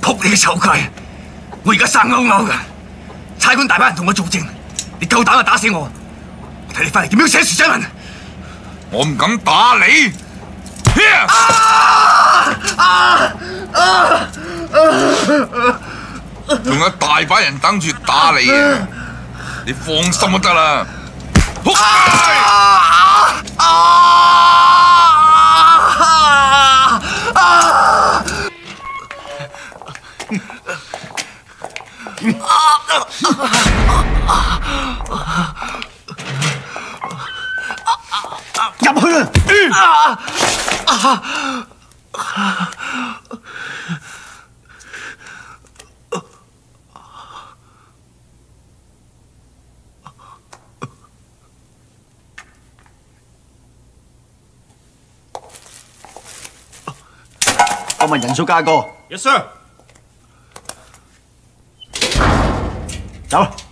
扑你臭鬼！我而家生勾勾噶，差馆大班人同我作证，你够胆就打死我，我睇你翻嚟点样写传纸文！我唔敢打你，仲有大把人等住打你啊！你放心就得啦！ 잡으려! 어머, 연수가고. Yes, sir. 走。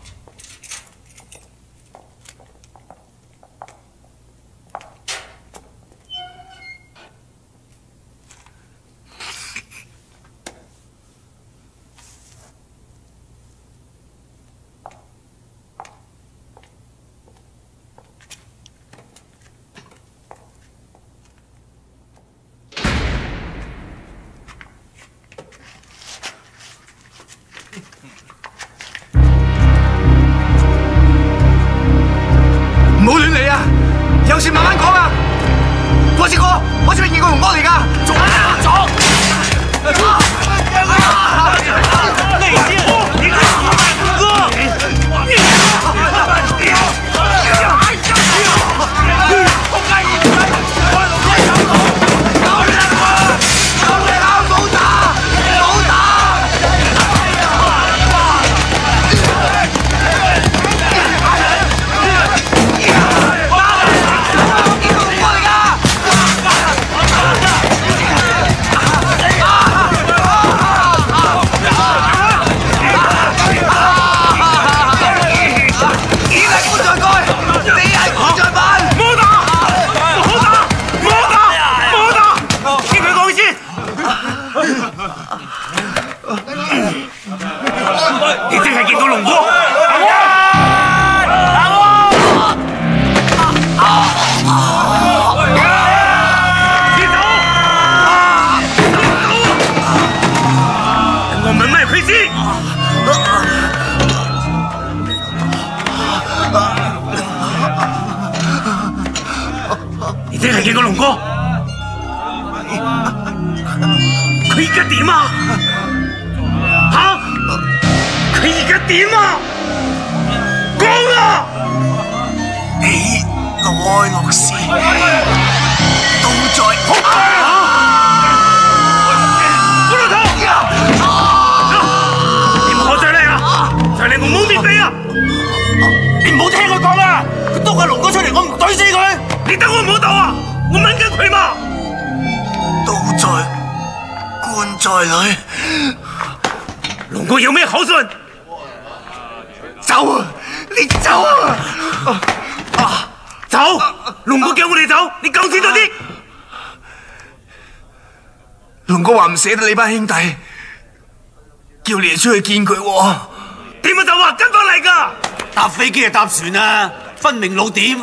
我哥，我出面见过龙哥嚟噶？做走走你真是几到龙哥？阿旺，你我你真龙哥？亏家底啊？你而家点啊？讲啊！你外龙事，都在，唔好你唔好再内啊，在内我冇面地啊！你唔好听佢讲啊！佢当个龙哥出嚟，我唔怼死佢。你等我唔好走啊，我问紧佢嘛。都在官在里，龙哥有咩口信？走啊！你走啊！啊！走！龙哥叫我哋走，你讲清楚啲。龙哥话唔舍得你班兄弟，叫你哋出去见佢。点啊走啊，跟翻嚟噶！搭飞机啊，搭船啊，分明路点？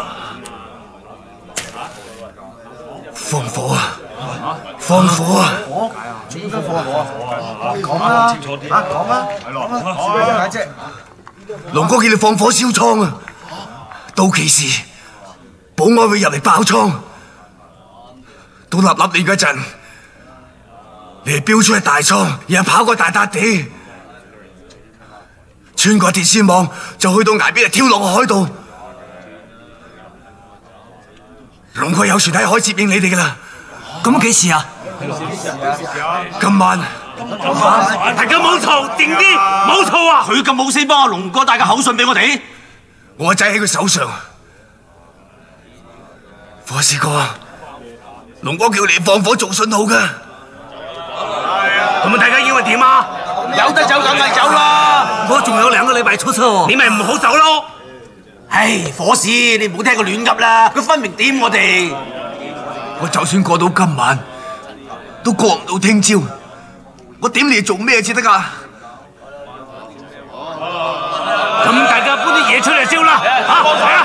放火啊！放火啊！我转身放火啊！讲啦，啊讲啦，讲啦，点解啫？龙哥叫你放火烧仓啊！到期时，保安会入嚟爆仓，到立立乱嗰阵，你哋飙出去大仓，然后跑过大笪地，穿过铁丝网，就去到崖边啊，跳落个海度。龙哥有船喺海接应你哋噶啦，咁几时啊？今晚。咁大家冇嘈，定啲冇嘈啊！佢咁冇死帮阿龙哥带个口信俾我哋。我仔喺佢手上，火士哥，龙哥叫你放火做信号噶。咁大家以为点啊？有得走梗系走啦，我仲有两个礼拜出差，你咪唔好走咯。唉，火士，你唔好听佢乱噏啦，佢分明点我哋？我就算过到今晚，都过唔到听朝。我点嚟做咩先得啊？咁大家搬啲嘢出嚟烧啦嚇！